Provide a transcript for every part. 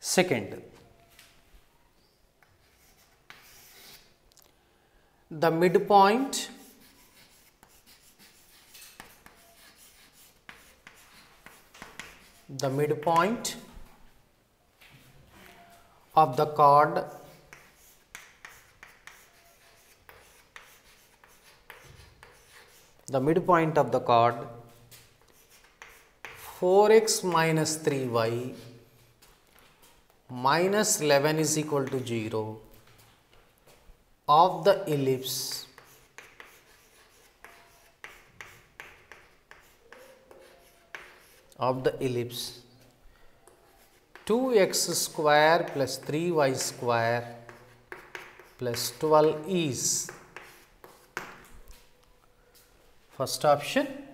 Second, the midpoint the midpoint of the chord the midpoint of the chord 4x minus 3y minus 11 is equal to 0 of the ellipse. Of the ellipse. 2x square plus 3y square plus 12 is. First option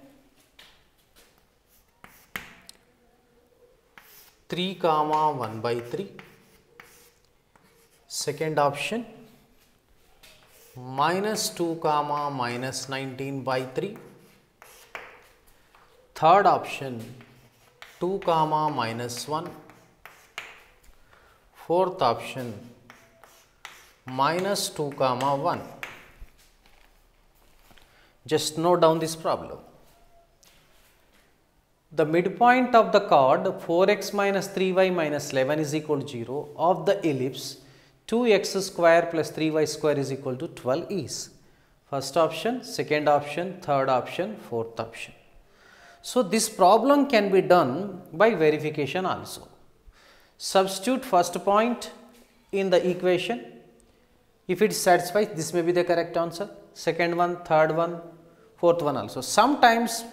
3 comma 1 by 3 second option minus 2 comma minus 19 by 3 third option 2 comma minus 1 fourth option minus 2 comma 1 just note down this problem the midpoint of the chord 4x minus 3y minus 11 is equal to 0 of the ellipse 2x square plus 3y square is equal to 12 is first option second option third option fourth option. So this problem can be done by verification also. Substitute first point in the equation. If it satisfies this may be the correct answer. Second one third one fourth one also. Sometimes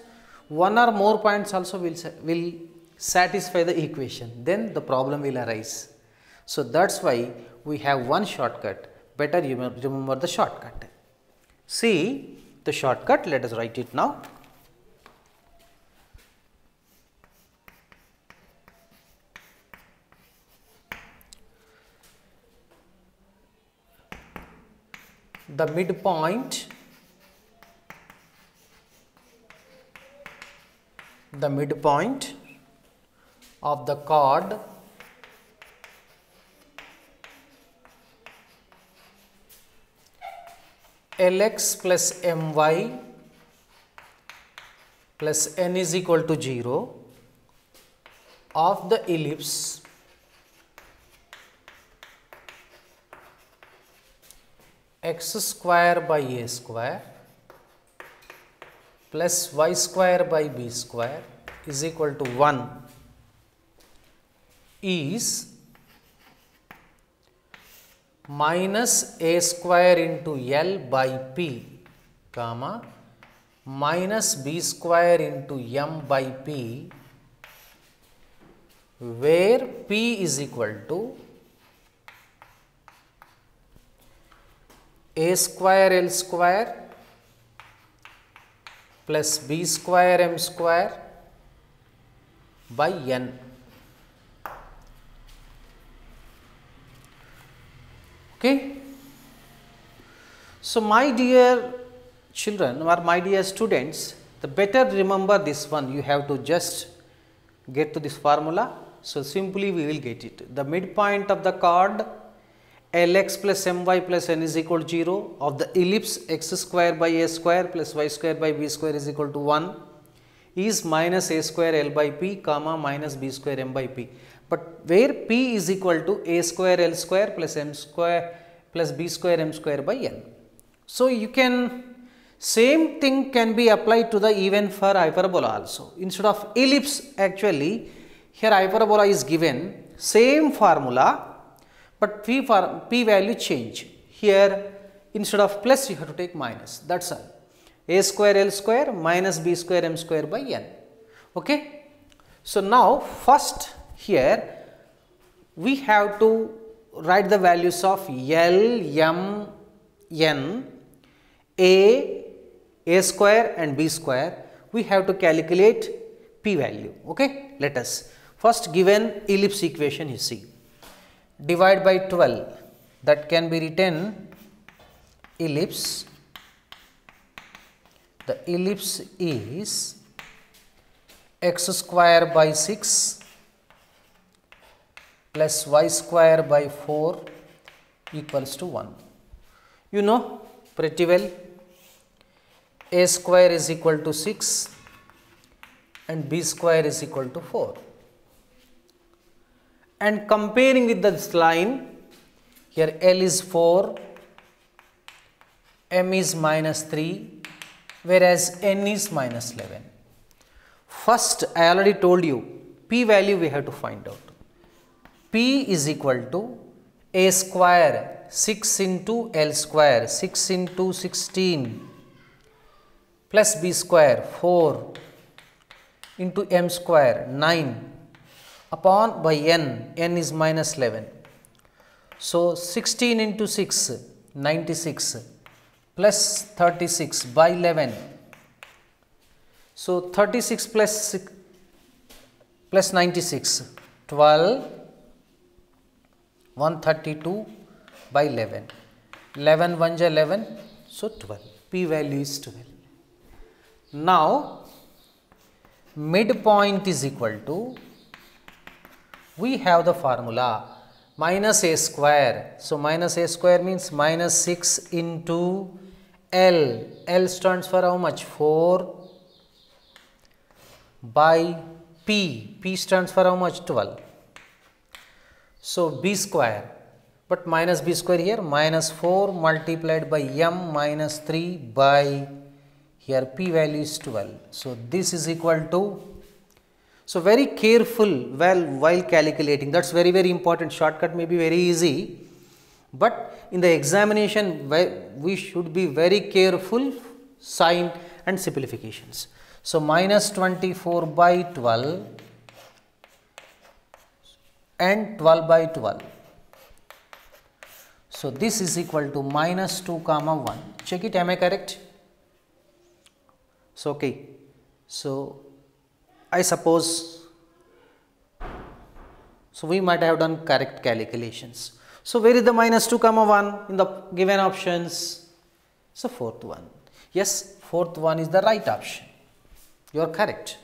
one or more points also will will satisfy the equation. Then the problem will arise. So that's why we have one shortcut. Better you remember the shortcut. See the shortcut. Let us write it now. The midpoint the midpoint of the chord. Lx plus My plus n is equal to 0 of the ellipse. X square by a square plus y square by b square is equal to 1 is minus a square into L by P comma minus b square into m by P where P is equal to a square L square plus b square m square by n. Okay. So, my dear children or my dear students, the better remember this one you have to just get to this formula. So, simply we will get it. The midpoint of the chord Lx plus My plus n is equal to 0 of the ellipse x square by a square plus y square by b square is equal to 1 is minus a square L by p comma minus b square m by p. But where p is equal to a square L square plus m square plus b square m square by n. So, you can same thing can be applied to the even for hyperbola also. Instead of ellipse actually here hyperbola is given same formula but p, for, p value change. Here instead of plus you have to take minus that is all a square L square minus b square m square by n. Okay. So, now first here we have to write the values of L, M, N, A, A square and B square. We have to calculate P value. Okay. Let us first given ellipse equation you see divide by 12 that can be written ellipse the ellipse is x square by 6 plus y square by 4 equals to 1. You know pretty well a square is equal to 6 and b square is equal to 4. And comparing with this line, here L is 4, M is minus 3, whereas N is minus 11. First, I already told you, P value we have to find out. P is equal to A square 6 into L square 6 into 16 plus B square 4 into m square 9 upon by n, n is minus 11. So, 16 into 6 96 plus 36 by 11. So, 36 plus 6 plus 96 12 132 by 11 11 1 11 so 12 p value is 12 now midpoint is equal to, we have the formula minus a square. So, minus a square means minus 6 into L. L stands for how much? 4 by P. P stands for how much? 12. So, B square but minus B square here minus 4 multiplied by M minus 3 by here p value is 12. So, this is equal to, so very careful while, while calculating that is very very important shortcut may be very easy, but in the examination we should be very careful sign and simplifications. So, minus 24 by 12 and 12 by 12. So, this is equal to minus 2 comma 1. Check it, am I correct? So, okay. So, I suppose, so we might have done correct calculations. So, where is the minus 2 comma 1 in the given options? So, fourth one. Yes, fourth one is the right option. You are correct.